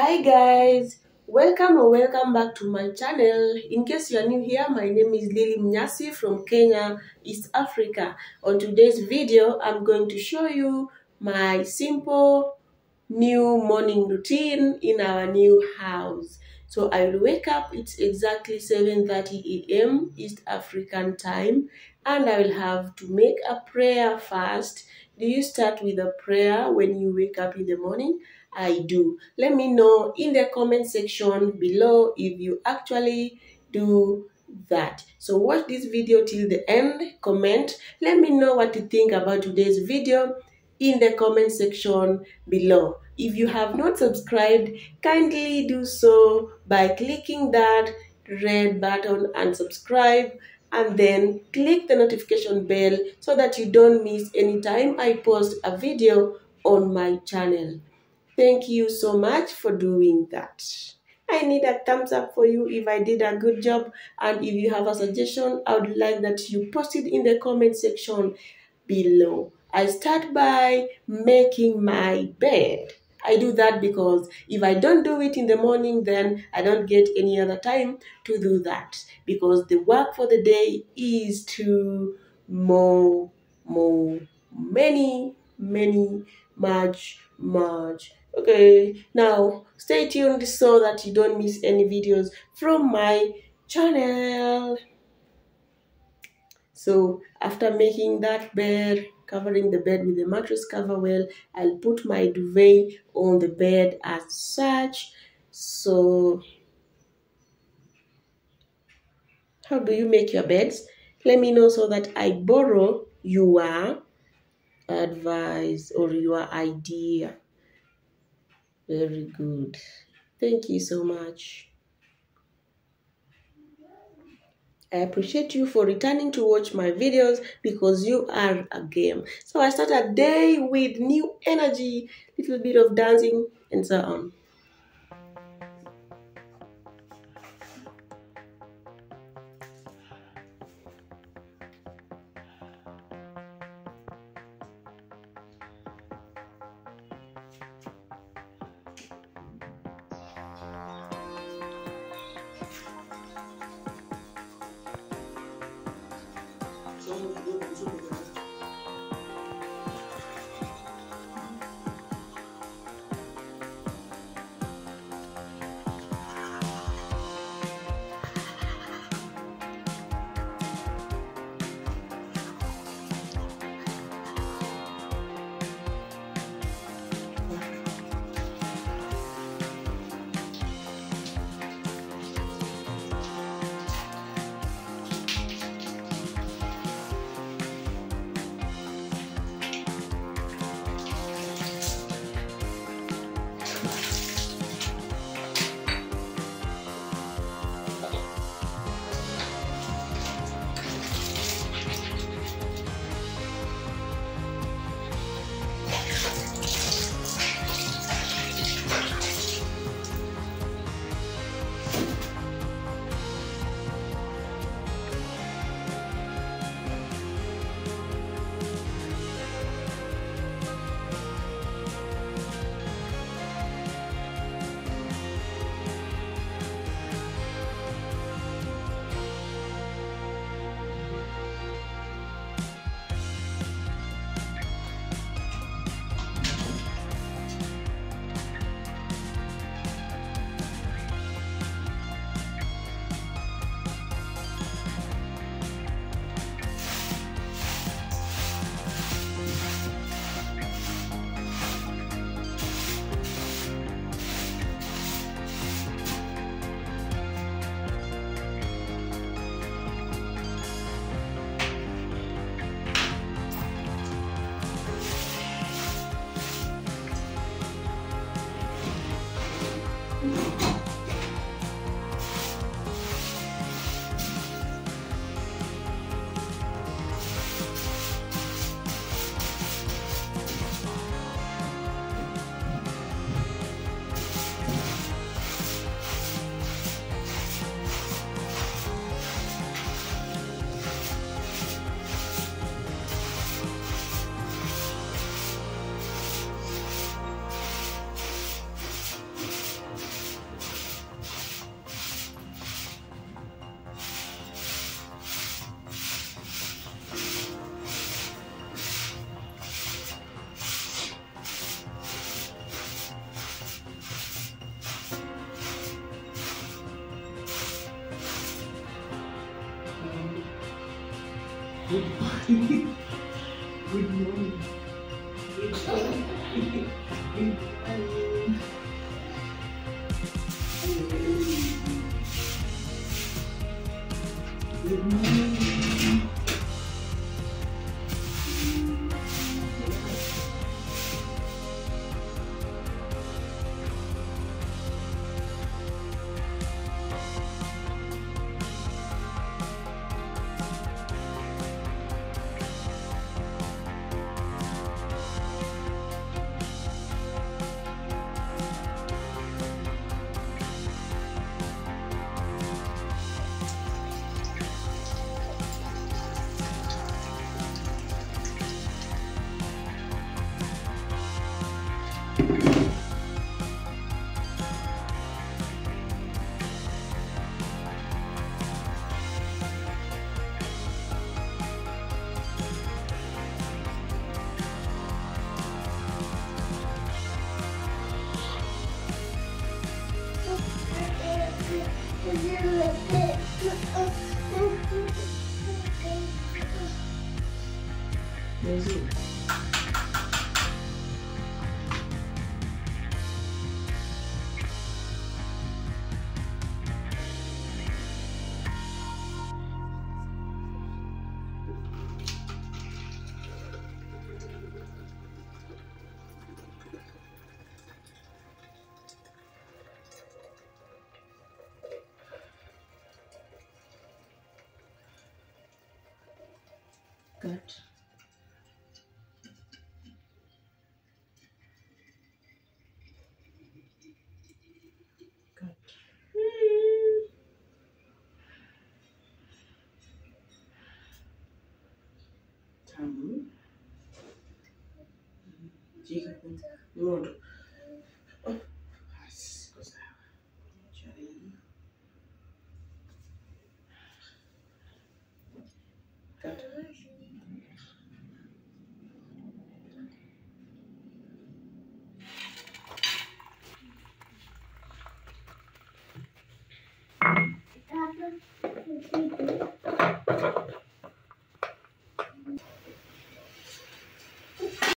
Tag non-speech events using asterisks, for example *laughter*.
Hi guys, welcome or welcome back to my channel. In case you are new here, my name is Lily Munyasi from Kenya, East Africa. On today's video, I'm going to show you my simple new morning routine in our new house. So I will wake up, it's exactly 7.30 a.m. East African time and I will have to make a prayer first. Do you start with a prayer when you wake up in the morning? I do. Let me know in the comment section below if you actually do that. So watch this video till the end, comment. Let me know what you think about today's video in the comment section below. If you have not subscribed, kindly do so by clicking that red button and subscribe and then click the notification bell so that you don't miss any time I post a video on my channel. Thank you so much for doing that. I need a thumbs up for you if I did a good job and if you have a suggestion, I would like that you post it in the comment section below. I start by making my bed. I do that because if I don't do it in the morning, then I don't get any other time to do that. Because the work for the day is to mow, mow, many, many, much, much. Now stay tuned so that you don't miss any videos from my channel. So after making that bed, covering the bed with the mattress cover well, I'll put my duvet on the bed as such. So how do you make your beds? Let me know so that I borrow your advice or your idea. Very good. Thank you so much. I appreciate you for returning to watch my videos because you are a game. So I start a day with new energy, little bit of dancing and so on. Good morning. Good morning. *laughs* *laughs* cut good